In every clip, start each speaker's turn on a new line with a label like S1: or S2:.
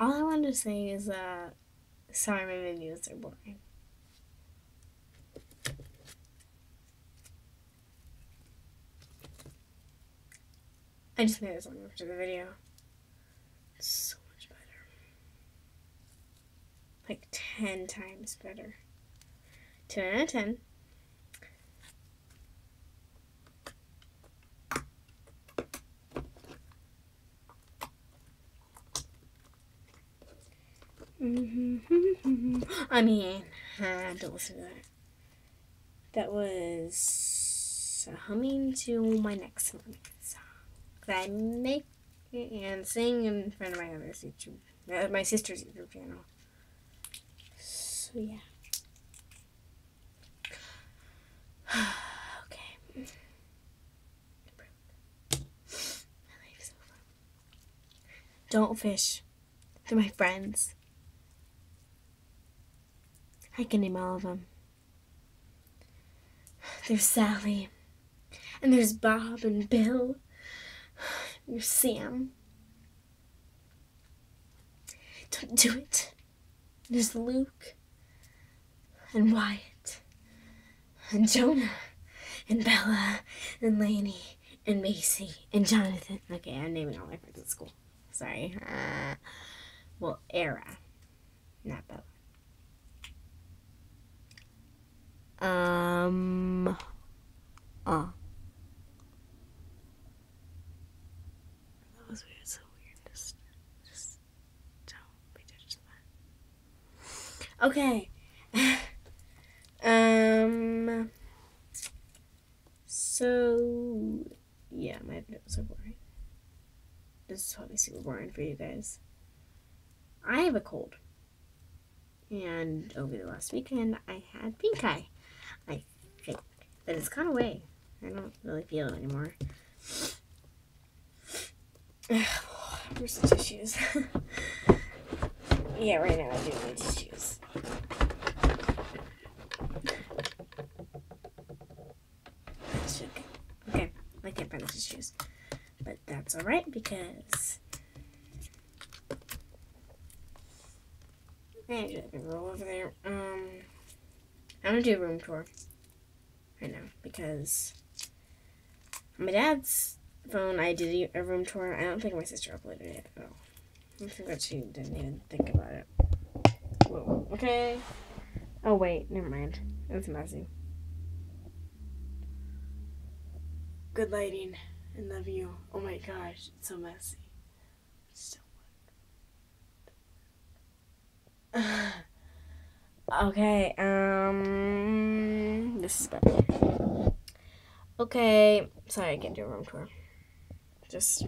S1: all I wanted to say is that sorry my videos are boring. I just made this one after the video. It's so much better. Like 10 times better. 10 out of 10. I mean, uh, don't listen to that. That was humming to my next song that I make and sing in front of my other YouTube, uh, my sister's YouTube channel. So yeah. okay. Don't fish. They're my friends. I can name all of them. There's Sally. And there's Bob and Bill. There's Sam. Don't do it. There's Luke. And Wyatt. And Jonah. And Bella. And Laney. And Macy. And Jonathan. Okay, I'm naming all my friends at school. Sorry. Uh, well, Era. Not Bella. Um. Uh. That was weird. So weird. Just, just don't be judged by. Okay. um. So yeah, my videos are boring. This is probably super boring for you guys. I have a cold. And over the last weekend, I had pink eye. I think. But it's gone away. I don't really feel it anymore. Where's the tissues? yeah, right now I do need tissues. Okay, I can't find the tissues. But that's alright because I can roll over there. Um, I'm gonna do a room tour right now because my dad's phone I did a room tour. I don't think my sister uploaded it all. I forgot she didn't even think about it. Whoa, okay. Oh wait, never mind. It's messy. Good lighting and the view. Oh my gosh, it's so messy. So okay, um, this is better. Okay, sorry, I can't do a room tour. Just,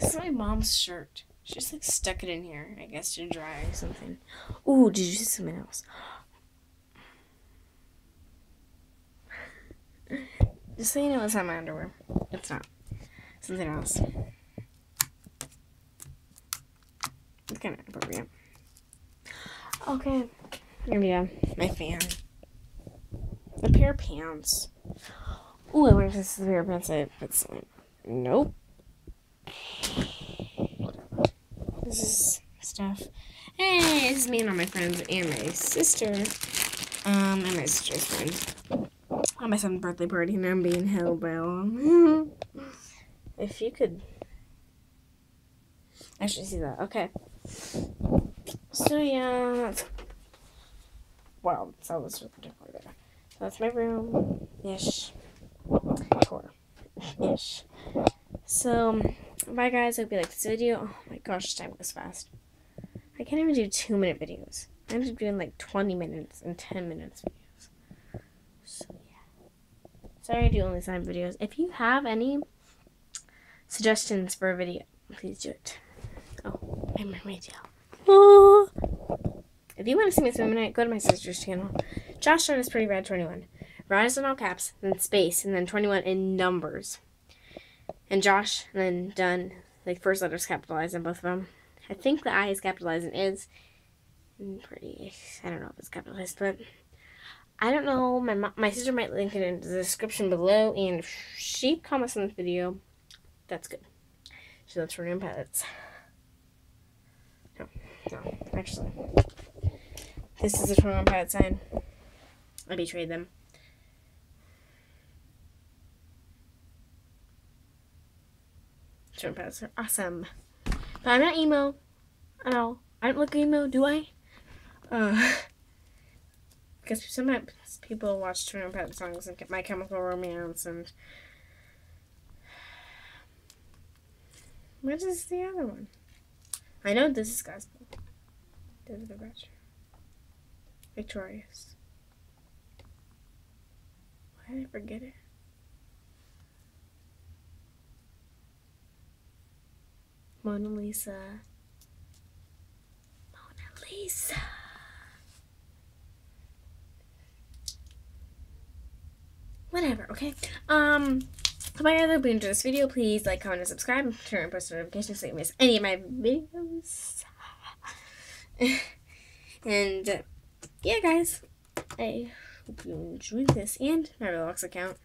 S1: this is my mom's shirt. She just like stuck it in here, I guess to dry or something. Ooh, did you see something else? Just you know, it's not my underwear. It's not. Something else. It's kind of appropriate. Okay. Here we go. My fan. A pair of pants. Ooh, I wonder if this is a pair of pants I put some. Nope. This is stuff. Hey, this is me and all my friends and my sister. Um, and my sister's friend. On my son's birthday party, and I'm being held by all. if you could actually see that. Okay. So yeah, wow, that was ridiculous there. So that's my room, ish, ish. So, bye guys. I Hope you liked this video. Oh my gosh, time goes fast. I can't even do two minute videos. I am just doing like 20 minutes and 10 minutes. Sorry I do only sign videos. If you have any suggestions for a video, please do it. Oh, I'm in radio. Oh. If you want to see me swim tonight, go to my sister's channel. Josh John is pretty rad 21. Rod is in all caps, then space, and then 21 in numbers. And Josh, and then done, like first letters capitalized in both of them. I think the I is capitalized and is mm, pretty, I don't know if it's capitalized, but I don't know. My my sister might link it in the description below, and if she comments on this video, that's good. So that's for new pets. No, no, actually. This is a Twenty One Pilot sign. I betrayed them. Twenty One Pilots are awesome. But I'm not emo at all. I don't look emo, do I? Uh, because sometimes people watch Twenty One Pilot songs and get My Chemical Romance and. What is the other one? I know this is gospel. David the. Victorious. Why did I forget it? Mona Lisa. Mona Lisa. Whatever, okay? Um, if I ever been this video, please like, comment, and subscribe. Turn on post notifications so you miss any of my videos. and, yeah, guys. I hope you enjoyed this. And my Roblox account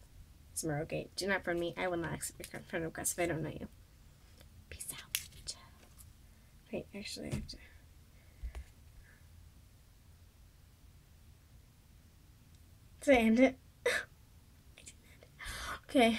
S1: is Morogate. Do not friend me. I will not accept your friend request if I don't know you. Peace out. Wait, actually, I have to. Did end it. Okay.